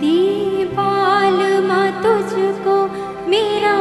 दीपाल माँ तुझको मेरा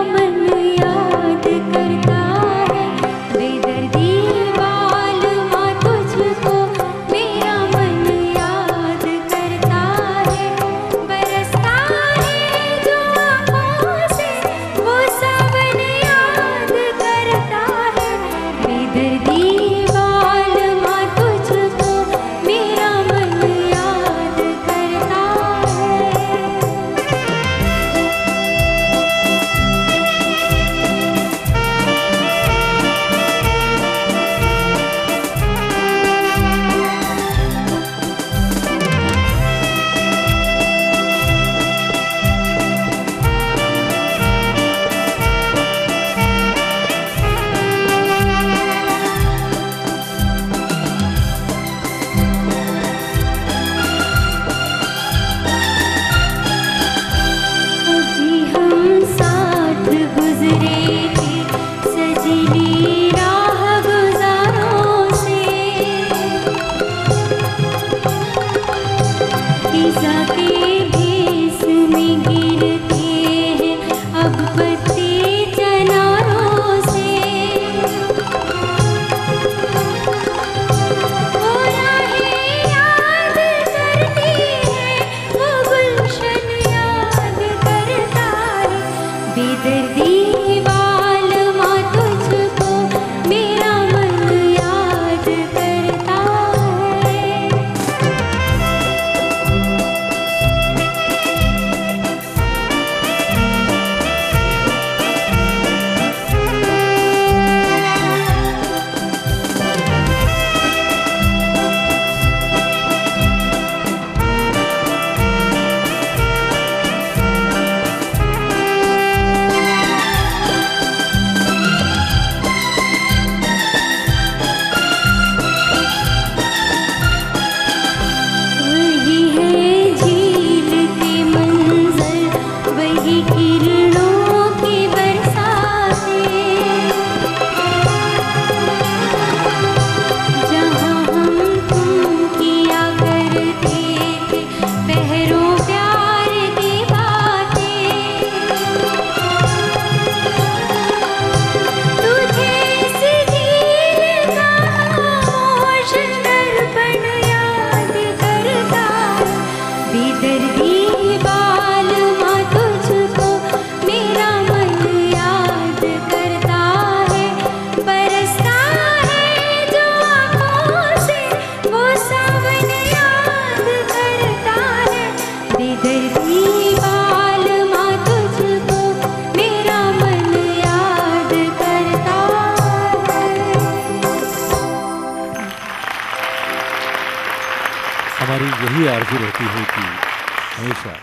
के हमारी यही आरजी रहती है कि हमेशा